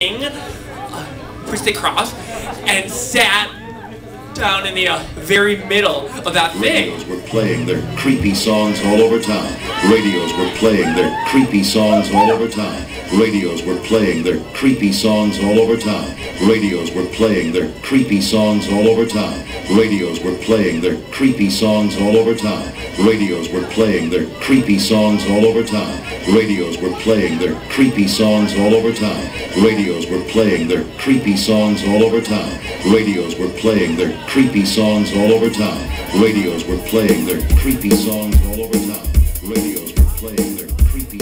uh, pushed across and sat down in the uh, very middle of that thing. Radios were playing their creepy songs all over town. Radios were playing their creepy songs all over town. Radios were playing their creepy songs all over town. Radios were playing their creepy songs all over town. Radios were playing their creepy songs all over town. Radios were playing their creepy songs all over town. Radios were playing their creepy songs all over town. Radios were playing their creepy songs all over town. Radios were playing their creepy songs all over town. Radios were playing their creepy songs all over town. Radios were playing their creepy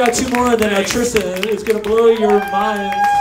got two more, and then uh, Tristen is gonna blow your minds.